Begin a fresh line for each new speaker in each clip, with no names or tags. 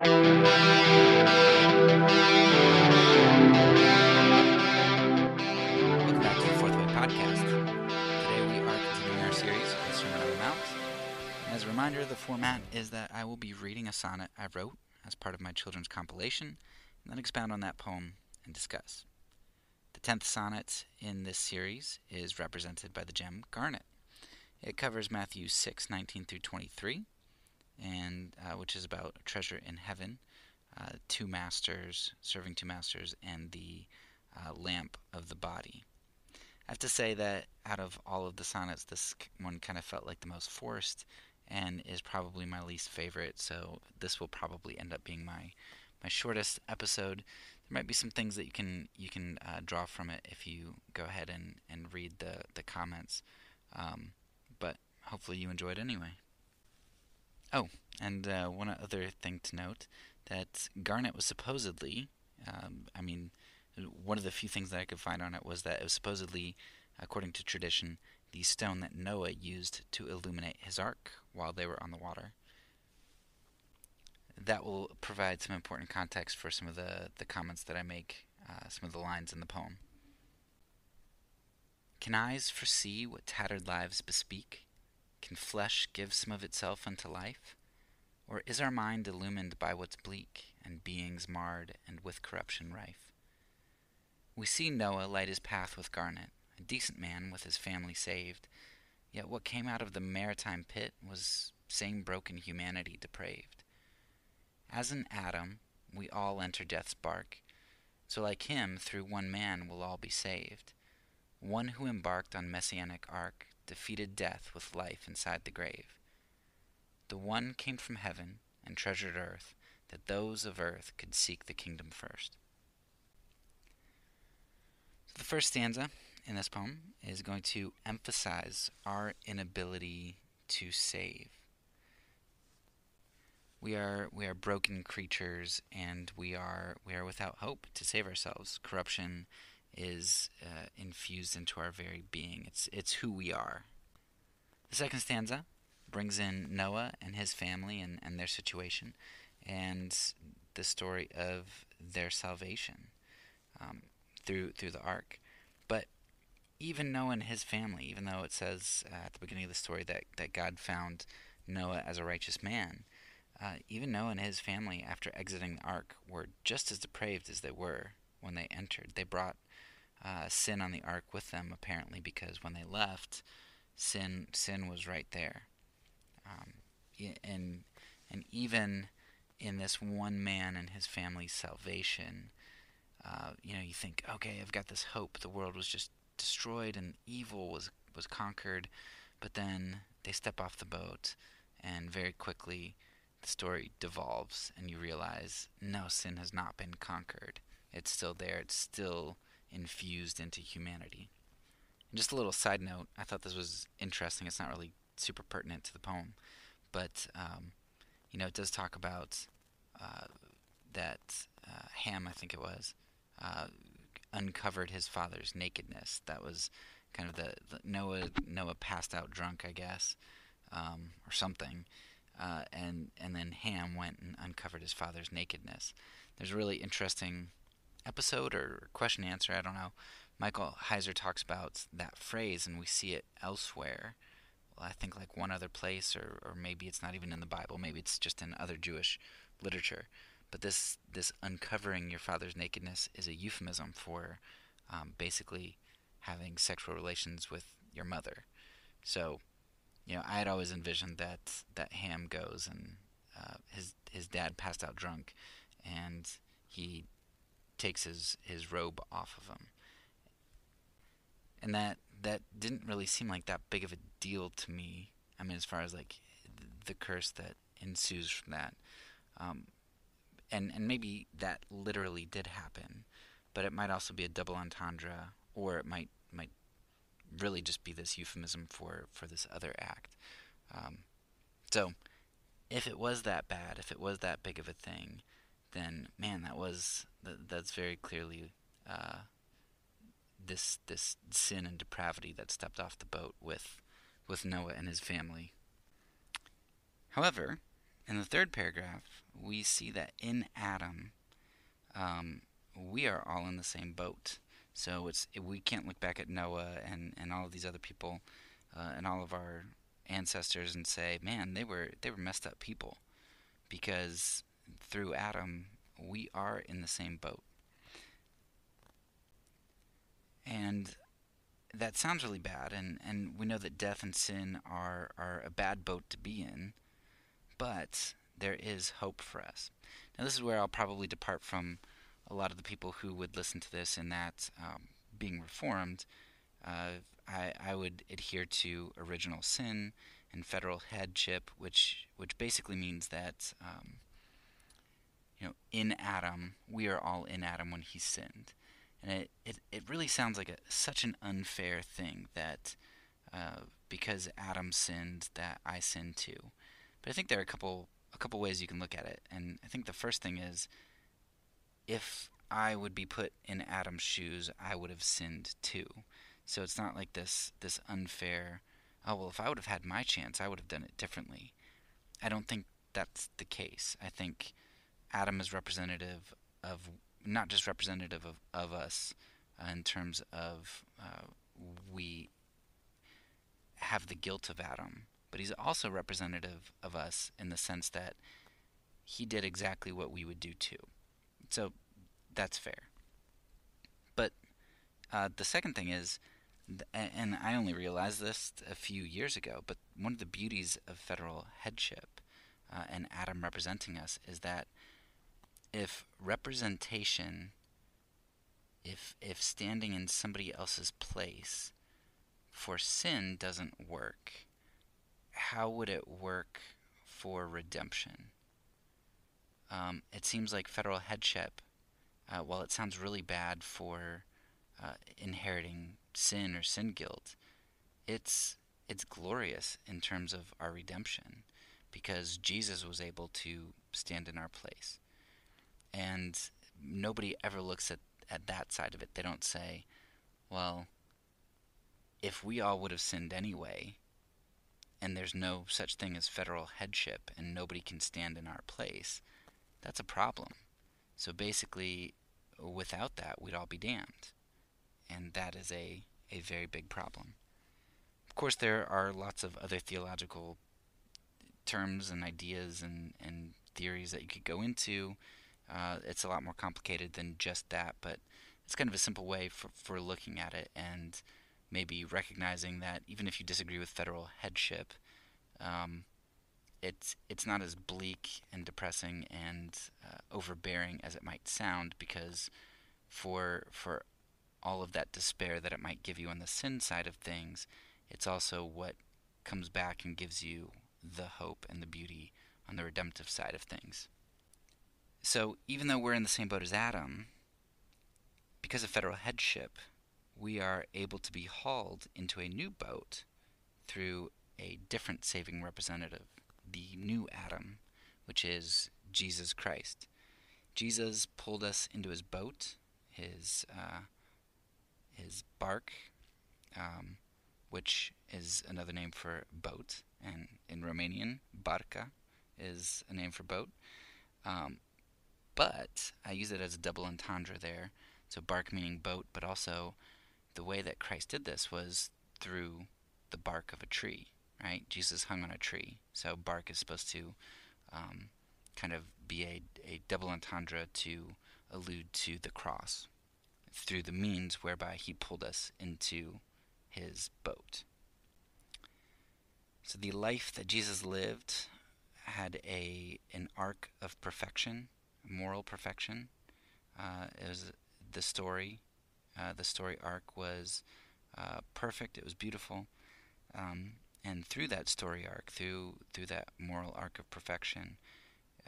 Welcome back to the Fourth Way Podcast. Today we are continuing our series on Sermon on the Mount. As a reminder, the format is that I will be reading a sonnet I wrote as part of my children's compilation, and then expound on that poem and discuss. The tenth sonnet in this series is represented by the gem garnet. It covers Matthew 6, 19 through 23, and uh, which is about treasure in heaven, uh, two masters, serving two masters, and the uh, lamp of the body. I have to say that out of all of the sonnets, this one kind of felt like the most forced and is probably my least favorite, so this will probably end up being my, my shortest episode. There might be some things that you can you can uh, draw from it if you go ahead and, and read the, the comments, um, but hopefully you enjoyed anyway. Oh, and uh, one other thing to note that garnet was supposedly, um, I mean, one of the few things that I could find on it was that it was supposedly, according to tradition, the stone that Noah used to illuminate his ark while they were on the water. That will provide some important context for some of the, the comments that I make, uh, some of the lines in the poem. Can eyes foresee what tattered lives bespeak? Can flesh give some of itself unto life? Or is our mind illumined by what's bleak, and beings marred and with corruption rife? We see Noah light his path with Garnet, a decent man with his family saved. Yet what came out of the maritime pit was same broken humanity depraved. As in Adam, we all enter death's bark, so like him, through one man will all be saved. One who embarked on messianic ark defeated death with life inside the grave. The one came from heaven and treasured earth, that those of earth could seek the kingdom first. So The first stanza in this poem is going to emphasize our inability to save. We are we are broken creatures, and we are we are without hope to save ourselves. Corruption is uh, infused into our very being. It's it's who we are. The second stanza brings in Noah and his family and, and their situation, and the story of their salvation. Um, through through the ark. But even Noah and his family, even though it says uh, at the beginning of the story that, that God found Noah as a righteous man, uh, even Noah and his family, after exiting the ark, were just as depraved as they were when they entered. They brought uh, sin on the ark with them, apparently, because when they left, sin sin was right there. Um, and and even in this one man and his family's salvation, uh, you know, you think, okay, I've got this hope. The world was just destroyed and evil was was conquered, but then they step off the boat, and very quickly the story devolves, and you realize, no, sin has not been conquered. It's still there. It's still infused into humanity. And just a little side note, I thought this was interesting. It's not really super pertinent to the poem, but um, you know, it does talk about uh, that uh, Ham, I think it was, uh, uncovered his father's nakedness. That was kind of the, the Noah Noah passed out drunk, I guess, um, or something, uh, and and then Ham went and uncovered his father's nakedness. There's a really interesting episode or question and answer. I don't know. Michael Heiser talks about that phrase, and we see it elsewhere. Well, I think like one other place, or or maybe it's not even in the Bible. Maybe it's just in other Jewish literature. But this this uncovering your father's nakedness is a euphemism for um, basically having sexual relations with your mother. So, you know, I had always envisioned that that Ham goes and uh, his his dad passed out drunk, and he takes his his robe off of him, and that that didn't really seem like that big of a deal to me. I mean, as far as like the curse that ensues from that. Um, and and maybe that literally did happen, but it might also be a double entendre, or it might might really just be this euphemism for for this other act. Um, so, if it was that bad, if it was that big of a thing, then man, that was that, that's very clearly uh, this this sin and depravity that stepped off the boat with with Noah and his family. However, In the third paragraph, we see that in Adam, um, we are all in the same boat. So it's we can't look back at Noah and, and all of these other people uh, and all of our ancestors and say, man, they were they were messed up people, because through Adam we are in the same boat. And that sounds really bad, and, and we know that death and sin are, are a bad boat to be in, but there is hope for us. Now, this is where I'll probably depart from a lot of the people who would listen to this in that um, being reformed, uh, I, I would adhere to original sin and federal headship, which which basically means that um, you know in Adam we are all in Adam when he sinned, and it it, it really sounds like a, such an unfair thing that uh, because Adam sinned that I sinned too, but I think there are a couple a couple ways you can look at it, and I think the first thing is if I would be put in Adam's shoes, I would have sinned too. So it's not like this this unfair. Oh well, if I would have had my chance, I would have done it differently. I don't think that's the case. I think Adam is representative of not just representative of, of us uh, in terms of uh, we have the guilt of Adam, but he's also representative of us in the sense that he did exactly what we would do too. So that's fair. But uh, the second thing is, and I only realized this a few years ago, but one of the beauties of federal headship uh, and Adam representing us is that if representation, if if standing in somebody else's place for sin doesn't work, how would it work for redemption? Um, it seems like federal headship, uh, while it sounds really bad for uh, inheriting sin or sin guilt, it's it's glorious in terms of our redemption because Jesus was able to stand in our place. And nobody ever looks at, at that side of it. They don't say, well, if we all would have sinned anyway, and there's no such thing as federal headship, and nobody can stand in our place, that's a problem. So basically, without that, we'd all be damned. And that is a, a very big problem. Of course, there are lots of other theological terms and ideas and, and theories that you could go into. Uh, it's a lot more complicated than just that, but it's kind of a simple way for, for looking at it and maybe recognizing that even if you disagree with federal headship, um, it's it's not as bleak and depressing and uh, overbearing as it might sound because for for all of that despair that it might give you on the sin side of things, it's also what comes back and gives you the hope and the beauty on the redemptive side of things. So even though we're in the same boat as Adam, because of federal headship, we are able to be hauled into a new boat through a different saving representative the new Adam, which is Jesus Christ. Jesus pulled us into his boat, his uh, his bark, um, which is another name for boat, and in Romanian, barca is a name for boat. Um, but I use it as a double entendre there. So bark meaning boat, but also the way that Christ did this was through the bark of a tree right? Jesus hung on a tree. So bark is supposed to um, kind of be a, a double entendre to allude to the cross through the means whereby he pulled us into his boat. So the life that Jesus lived had a an arc of perfection, moral perfection. Uh, it was the story. Uh, the story arc was uh, perfect. It was beautiful. Um, and through that story arc, through through that moral arc of perfection,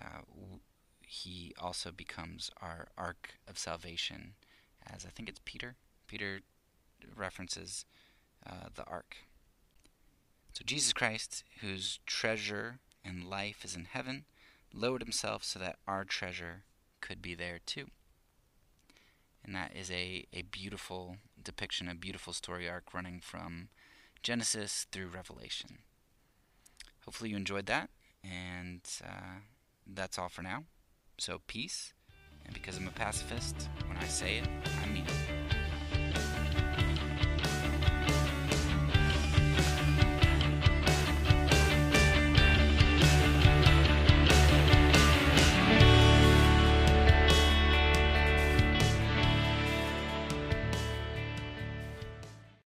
uh, w- he also becomes our arc of salvation. As I think it's Peter. Peter references uh, the ark. So Jesus Christ, whose treasure and life is in heaven, lowered himself so that our treasure could be there too. And that is a, a beautiful depiction, a beautiful story arc running from Genesis through Revelation. Hopefully, you enjoyed that, And uh, that's all for now. So peace. And because I'm a pacifist, when I say it, I mean it.